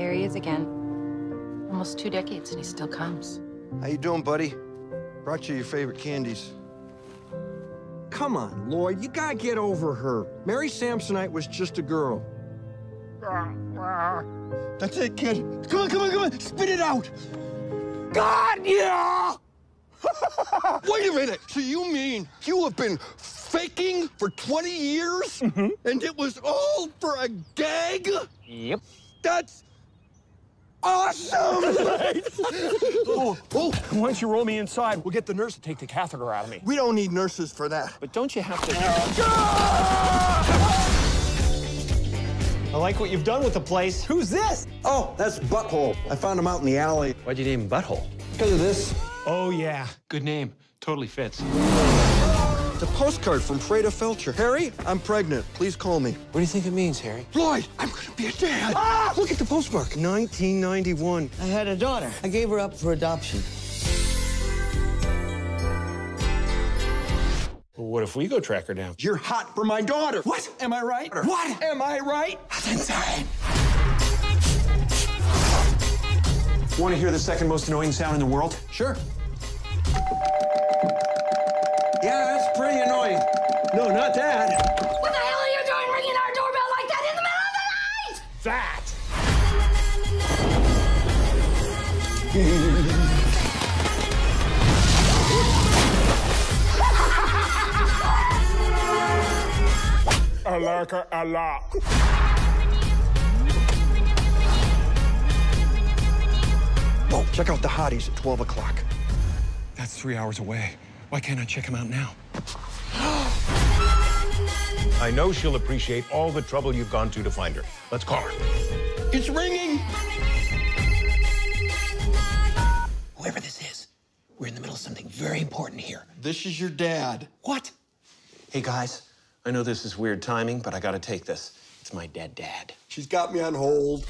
again. Almost two decades, and he still comes. How you doing, buddy? Brought you your favorite candies. Come on, Lloyd, you gotta get over her. Mary Samsonite was just a girl. That's it, kid. Come on, come on, come on. Spit it out. God, yeah! Wait a minute. So you mean you have been faking for 20 years? Mm-hmm. And it was all for a gag? Yep. That's awesome! Oh, oh, why don't you roll me inside? We'll get the nurse to take the catheter out of me. we don't need nurses for that. But don't you have to... I like what you've done with the place. Who's this? Oh, that's Butthole. I found him out in the alley. Why'd you name him Butthole? Because of this. Oh, yeah. Good name. Totally fits. It's a postcard from Fraida Felcher. Harry, I'm pregnant. Please call me. What do you think it means, Harry? Lloyd, I'm gonna be a dad. Ah, look at the postmark. 1991. I had a daughter. I gave her up for adoption. What if we go track her down? You're hot for my daughter. What? Am I right? What? Am I right? That's insane. Want to hear the second most annoying sound in the world? Sure. Yeah, that's pretty annoying. No, not that. What the hell are you doing ringing our doorbell like that in the middle of the night? That. I like her a lot. Oh, check out the hotties at 12 o'clock. That's three hours away. Why can't I check them out now? I know she'll appreciate all the trouble you've gone to to find her. Let's call her. It's ringing. Whoever this is, we're in the middle of something very important here. This is your dad. What? Hey, guys. I know this is weird timing, but I gotta take this. It's my dead dad. She's got me on hold.